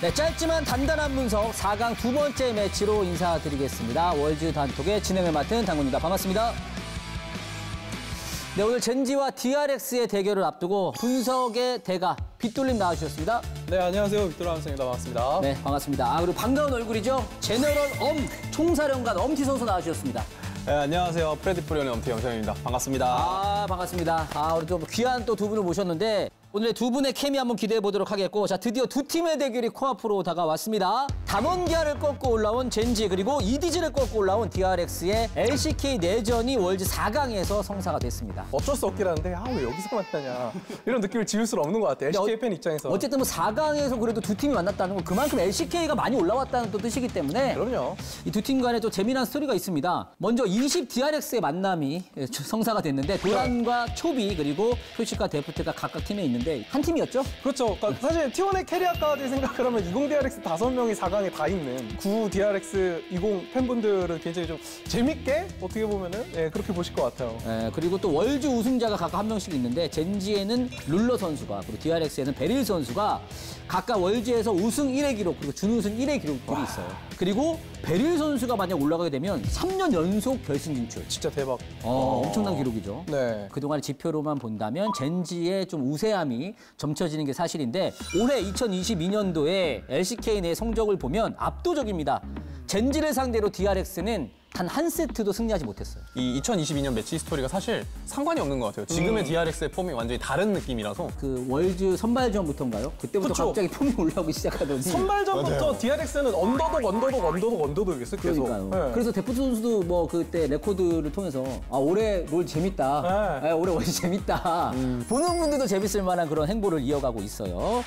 네, 짧지만 단단한 분석 4강 두 번째 매치로 인사드리겠습니다. 월즈 단톡의 진행을 맡은 당구입니다. 반갑습니다. 네, 오늘 젠지와 DRX의 대결을 앞두고 분석의 대가 빛돌님 나와주셨습니다. 네, 안녕하세요. 빅토르 한승입니다. 반갑습니다. 네, 반갑습니다. 아, 그리고 반가운 얼굴이죠. 제너럴 엄 총사령관 엄티 선수 나와주셨습니다. 네, 안녕하세요. 프레딧 브리온의 엄티 엄성현입니다. 반갑습니다. 아, 반갑습니다. 아, 우리 또 귀한 또 두 분을 모셨는데 오늘의 두 분의 케미 한번 기대해 보도록 하겠고 자 드디어 두 팀의 대결이 코앞으로 다가왔습니다. 담원기아를 꺾고 올라온 젠지 그리고 EDG를 꺾고 올라온 DRX의 LCK 내전이 월즈 4강에서 성사가 됐습니다. 어쩔 수 없긴 한데, 아, 왜 여기서 만나냐. 이런 느낌을 지울 수는 없는 것 같아요. LCK 팬 입장에서. 어쨌든 뭐 4강에서 그래도 두 팀이 만났다는 건 그만큼 LCK가 많이 올라왔다는 또 뜻이기 때문에 그럼요. 이 두 팀 간에 또 재미난 스토리가 있습니다. 먼저 20 DRX의 만남이 성사가 됐는데 도란과 초비 그리고 표식과 데프트가 각각 팀에 있는데 한 팀이었죠? 그렇죠. 그러니까 사실 T1의 캐리어까지 생각을 하면 20 DRX 다섯 명이 4강 에 다 있는 9 DRX 20 팬분들은 굉장히 좀 재밌게 어떻게 보면은 예, 그렇게 보실 것 같아요. 예, 그리고 또 월즈 우승자가 각각 한 명씩 있는데 젠지에는 룰러 선수가 그리고 DRX에는 베릴 선수가 각각 월즈에서 우승 1회 기록 그리고 준우승 1회 기록들이 있어요. 그리고 베릴 선수가 만약 올라가게 되면 3년 연속 결승 진출. 진짜 대박. 어, 엄청난 기록이죠. 네. 그동안의 지표로만 본다면 젠지의 좀 우세함이 점쳐지는 게 사실인데 올해 2022년도에 LCK 내 성적을 보면 압도적입니다. 젠지를 상대로 DRX는 단 한 세트도 승리하지 못했어요. 이 2022년 매치 스토리가 사실 상관이 없는 것 같아요. 지금의 DRX의 폼이 완전히 다른 느낌이라서 그 월즈 선발전부터인가요? 그때부터 그쵸. 갑자기 폼이 올라오기 시작하더니 선발전부터 DRX는 underdog, underdog, underdog, underdog이었어요. 계속. 그러니까요. 네. 그래서 데프트 선수도 뭐 그때 레코드를 통해서 아 올해 롤 재밌다. 네. 아, 올해 월즈 재밌다. 보는 분들도 재밌을 만한 그런 행보를 이어가고 있어요.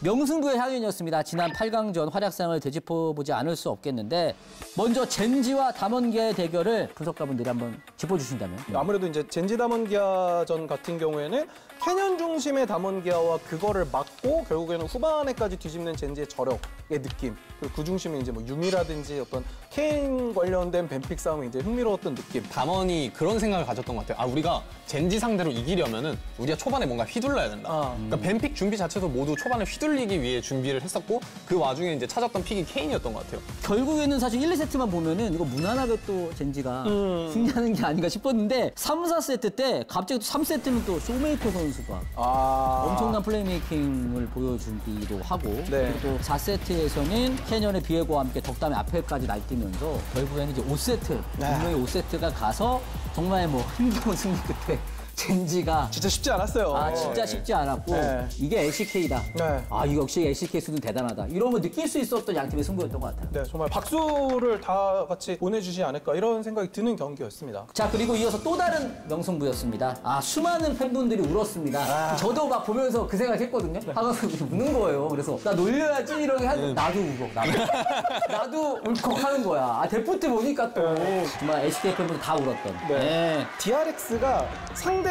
명승부의 향연이었습니다. 지난 8강전 활약상을 되짚어보지 않을 수 없겠는데 먼저 젠지와 담원기아의 대결을 분석가분들이 한번 짚어주신다면 아무래도 이제 젠지 다몬기아전 같은 경우에는 캐년 중심의 다몬기아와 그거를 막고 결국에는 후반에까지 뒤집는 젠지의 저력의 느낌 그리고 그 중심에 이제 뭐 유미라든지 어떤 케인 관련된 뱀픽 싸움이 이제 흥미로웠던 느낌 담원이 그런 생각을 가졌던 것 같아요. 아 우리가 젠지 상대로 이기려면은 우리가 초반에 뭔가 휘둘러야 된다. 아. 그러니까 뱀픽 준비 자체도 모두 초반에 휘둘 리기 위해 준비를 했었고 그 와중에 이제 찾았던 pick이 케인이었던 것 같아요. 결국에는 사실 1, 2세트만 보면은 이거 무난하게 또 젠지가 음. 승리하는 게 아닌가 싶었는데 3, 4세트 때 갑자기 또 3세트는 또 쇼메이커 선수가 아 엄청난 playmaking을 보여주기도 하고 네. 그리고 또 4세트에서는 캐년의 비에고와 함께 덕담의 앞에까지 날뛰면서 결국에는 이제 5세트 네. 분명히 5세트가 가서 정말 뭐 힘겨운 승리 끝에 젠지가 진짜 쉽지 않았어요 아 진짜 쉽지 않았고 네. 이게 LCK다. 네. 아 이거 역시 LCK 수준은 대단하다. 이런 걸 느낄 수 있었던 양 팀의 승부였던 것 같아요. 네, 정말 박수를 다 같이 보내주지 않을까 이런 생각이 드는 경기였습니다 자 그리고 이어서 또 다른 명승부였습니다. 아 수많은 팬분들이 울었습니다. 저도 막 보면서 그 생각했거든요. 하면서 우는 거예요. 그래서 나 놀려야지 이러게 하는데 나도 울어. 나도 나도 울컥하는 거야. 아 데프트 보니까 또 정말 LCK 팬분들 다 울었던. 네. 네. DRX가 상대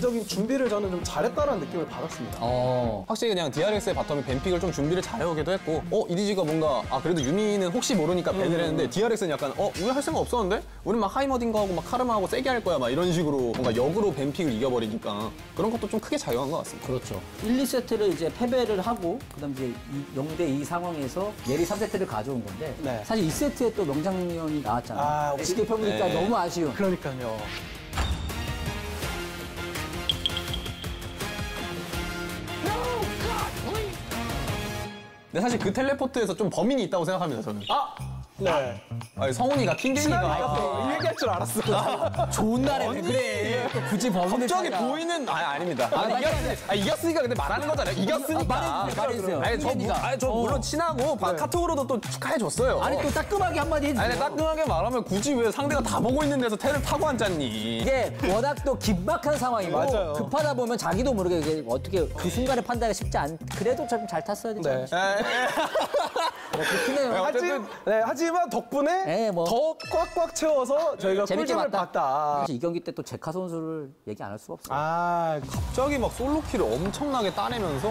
적인 준비를 저는 좀 잘했다는 느낌을 받았습니다 어. 확실히 그냥 DRX의 bottom이 ban pick을 좀 준비를 잘해오기도 했고 어 EDG가 뭔가 아 그래도 유미는 혹시 모르니까 ban을 했는데 DRX는 약간 어 우리 할 생각 없었는데 우리 막 하이머딩거 하고 막 카르마하고 세게 할 거야 막 이런 식으로 뭔가 역으로 ban pick을 이겨버리니까 그런 것도 좀 크게 작용한 것 같습니다. 그렇죠. 1, 2세트를 이제 패배를 하고 그다음 이제 0대 2 상황에서 예리 3세트를 가져온 건데 네. 사실 2세트에 또 명장면이 나왔잖아요. 아, LCK 펴보니까 네. 너무 아쉬운. 그러니까요 근데 사실 그 텔레포트에서 좀 범인이 있다고 생각합니다 저는. 아! 네 아니, 성훈이가 킹갱이가 이 얘기할 줄 알았어 좋은 날에 왜 그래? 또 굳이 범인을 갑자기. 보이는 아 아닙니다. 아, 이겼으니, 아, 이겼으니까 근데 말하는 거잖아요. 이겼으니까. 아, 말해주세요, 말해주세요. 아니 저, 무- 킹갱이가. 아니, 저 어. 물론 친하고 바- 카톡으로도 또 축하해 줬어요. 아니 또 따끔하게 한마디 해주세요. 아니 따끔하게 말하면 굳이 왜 상대가 다 보고 있는 데서 테를 타고 앉았니? 이게 워낙 또 긴박한 상황이고 맞아요. 급하다 보면 자기도 모르게 이게 어떻게 그 순간에 판단이 쉽지 않. 그래도 좀 잘 탔어야 되지 네. 않나 에, 네, 그렇긴 해요. 하지, 네, 하지 만 덕분에 네, 뭐. 더 꽉꽉 채워서 저희가 꿀잼을 봤다. 이 경기 때 또 제카 선수를 얘기 안 할 수가 없어요. 아, 갑자기 막 솔로키를 엄청나게 따내면서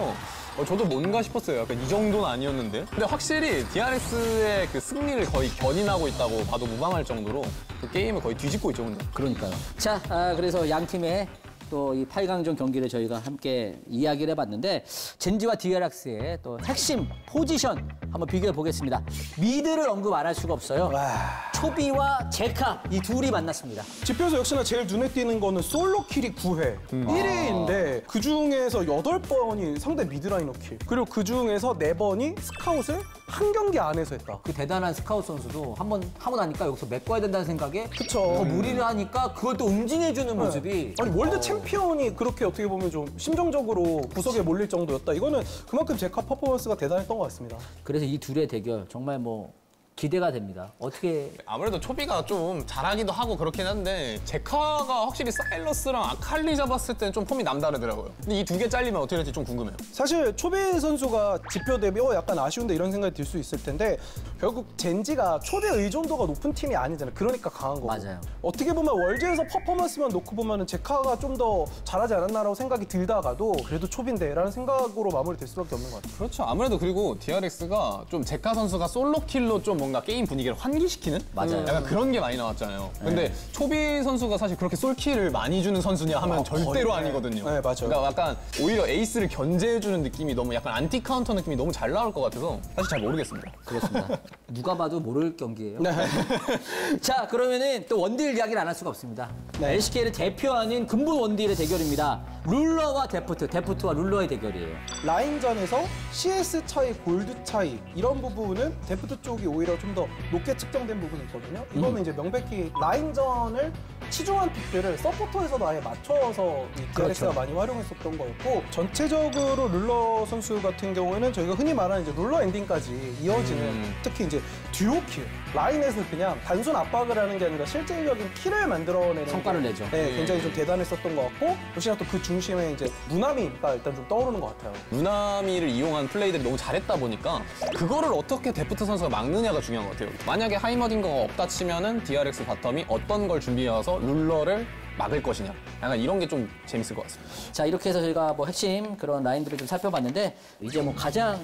어, 저도 뭔가 싶었어요. 약간 이 정도는 아니었는데. 근데 확실히 DRX의 그 승리를 거의 견인하고 있다고 봐도 무방할 정도로 그 게임을 거의 뒤집고 있죠, 근데. 그러니까요. 자, 아, 그래서 양 팀의 또 이 8강전 경기를 저희가 함께 이야기를 해봤는데 젠지와 DRX의 또 핵심 포지션 한번 비교해 보겠습니다. mid를 언급 안 할 수가 없어요. 초비와 제카 이 둘이 만났습니다. 지표에서 역시나 제일 눈에 띄는 거는 solo kill이 9회. 1회인데 그 중에서 8번이 상대 mid laner kill. 그리고 그 중에서 4번이 스카웃을 한 경기 안에서 했다. 그 대단한 스카우트 선수도 한 번 하고 나니까 여기서 메꿔야 된다는 생각에 그쵸. 더 무리를 하니까 그걸 또 응징해주는 모습이 아니 월드 챔피언이 그렇게 어떻게 보면 좀 심정적으로 구석에 몰릴 정도였다. 이거는 그만큼 제카 퍼포먼스가 대단했던 것 같습니다. 그래서 이 둘의 대결 정말 뭐 기대가 됩니다. 어떻게 아무래도 초비가 좀 잘하기도 하고 그렇긴 한데 제카가 확실히 사일러스랑 아칼리 잡았을 때는 좀 폼이 남다르더라고요. 근데 이 두 개 잘리면 어떻게 될지 좀 궁금해요. 사실 초비 선수가 지표 대비 어 약간 아쉬운데 이런 생각이 들 수 있을 텐데 결국 젠지가 초비 의존도가 높은 팀이 아니잖아요. 그러니까 강한 거고. 맞아요. 어떻게 보면 월드에서 퍼포먼스만 놓고 보면은 제카가 좀 더 잘하지 않았나라고 생각이 들다가도 그래도 초비인데라는 생각으로 마무리될 수밖에 없는 것 같아요. 그렇죠. 아무래도 그리고 DRX가 좀 제카 선수가 solo kill로 좀 뭔가 게임 분위기를 환기시키는 맞아요. 약간 그런 게 많이 나왔잖아요. 근데 초비 선수가 사실 그렇게 솔킬을 많이 주는 선수냐 하면 어, 절대로 거의, 아니거든요. 네, 맞아요. 그러니까 약간 오히려 에이스를 견제해주는 느낌이 너무 약간 안티 카운터 느낌이 너무 잘 나올 것 같아서 사실 잘 모르겠습니다. 그렇습니다. 누가 봐도 모를 경기예요. 네. 자, 그러면은 또 원딜 이야기를 안 할 수가 없습니다. 네. LCK를 대표하는 근본 원딜의 대결입니다. 룰러와 데프트, 데프트와 룰러의 대결이에요. 라인전에서 CS 차이, 골드 차이 이런 부분은 데프트 쪽이 오히려 좀 더 높게 측정된 부분이 있거든요. 이거는 이제 명백히 라인전을 치중한 pick들을 서포터에서도 아예 맞춰서 이 DRX가 그렇죠. 많이 활용했었던 거였고 전체적으로 룰러 선수 같은 경우에는 저희가 흔히 말하는 이제 룰러 엔딩까지 이어지는 특히 이제 듀오 kill 라인에서 그냥 단순 압박을 하는 게 아니라 실질적인 kill을 만들어내는 성과를 게, 내죠. 네, 굉장히 좀 대단했었던 것 같고 역시나 또 그 중심에 이제 루나미가 일단 좀 떠오르는 것 같아요. 루나미를 이용한 플레이들이 너무 잘했다 보니까 그거를 어떻게 데프트 선수가 막느냐가 중요한 것 같아요. 만약에 하이머딩거가 없다 치면은 DRX bottom이 어떤 걸 준비해와서 룰러를 막을 것이냐. 약간 이런 게 좀 재밌을 것 같습니다. 자, 이렇게 해서 저희가 뭐 핵심 그런 라인들을 좀 살펴봤는데 이제 뭐 가장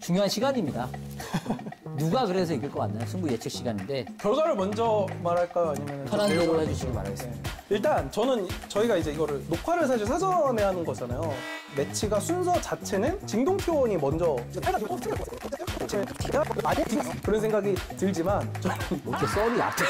중요한 시간입니다. 누가 그래서 이길 것 같나요? 승부 예측 시간인데 결과를 먼저 말할까요? 아니면 편한 대로 해주시기 바라겠습니다. 일단 저는 저희가 이제 이거를 녹화를 사실 사전에 하는 거잖아요. 매치가 순서 자체는 진동표원이 먼저 그런 생각이 들지만 저는 뭐 이렇게 썰이 약해.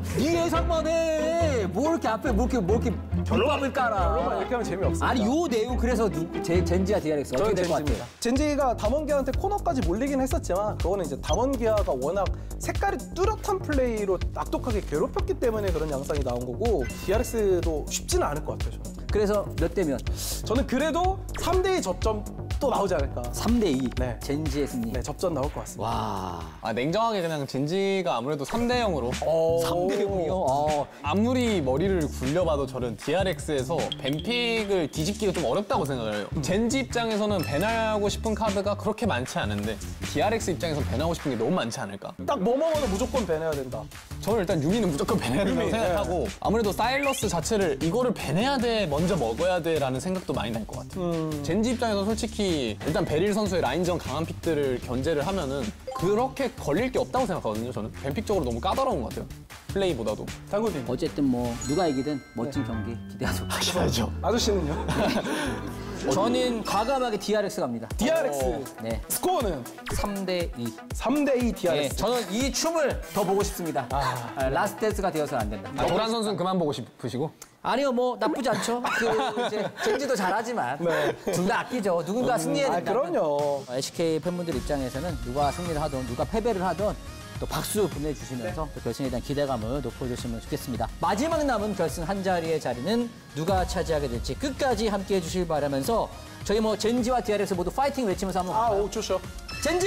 네 예상만 해. 뭐 이렇게 앞에 뭐 이렇게 뭐 이렇게 결론을 깔아. 별로만 이렇게 하면 재미없습니다. 아니 요 내용 그래서 누, 제, 젠지와 DRX 어떻게 될것 같아요? 젠지가 담원기아한테 코너까지 몰리긴 했었지만 그거는 이제 담원기아가 워낙 색깔이 뚜렷한 플레이로 악독하게 괴롭혔기 때문에 그런 양상이 나온 거고 DRX도 쉽지는 않을 것 같아요. 저는, 그래서 몇 대 면 저는 그래도 3대2 접점 또 나오지 않을까. 3대 2. 네. 젠지의 승리. 네, 접전 나올 것 같습니다. 와. 아, 냉정하게 그냥 젠지가 아무래도 3대 0으로 3대 0이요? 어. 아무리 머리를 굴려봐도 저는 DRX에서 벤픽을 뒤집기가 좀 어렵다고 생각을 해요. 젠지 입장에서는 밴하고 싶은 카드가 그렇게 많지 않은데 DRX 입장에서 밴하고 싶은 게 너무 많지 않을까? 딱 뭐뭐는 무조건 배내야 된다. 저는 일단 유미는 무조건 밴해야 된다고 생각하고 아무래도 사일러스 자체를 이거를 ban해야 돼, 먼저 먹어야 돼라는 생각도 많이 날 것 같아요. 젠지 입장에서 솔직히 일단 베릴 선수의 라인전 강한 pick들을 견제를 하면은 그렇게 걸릴 게 없다고 생각하거든요. 저는 ban pick적으로 너무 까다로운 것 같아요. 플레이보다도. 당구님. 어쨌든 뭐 누가 이기든 멋진 경기 기대하도록 하겠습니다. 알죠. 아저씨는요? 저는 과감하게 DRX 갑니다. DRX. 네. 스코어는 3대 2. 3대2 네, DRX. 저는 이 춤을 더 보고 싶습니다. 아, 라스트 댄스가 되어서는 안 된다. 아, 도란 선수는 그만 보고 싶으시고. 아니요, 뭐 나쁘지 않죠. 그 이제 젠지도 잘하지만 둘다 아끼죠. 누군가 승리해야 아, 된다. 그럼요. LCK 팬분들 입장에서는 누가 승리를 하든 누가 패배를 하든 또 박수 보내주시면서 또 결승에 대한 기대감을 높여주시면 좋겠습니다. 마지막 남은 결승 한 자리의 자리는 누가 차지하게 될지 끝까지 함께해 주실 바라면서 저희 뭐 젠지와 DRX 모두 파이팅 외치면서 한번 아? 오, 좋죠. 젠지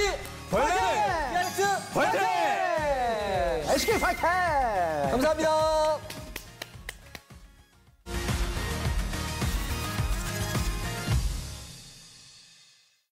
화이팅! DRX 화이팅! 화이팅! SK 파이팅! 감사합니다.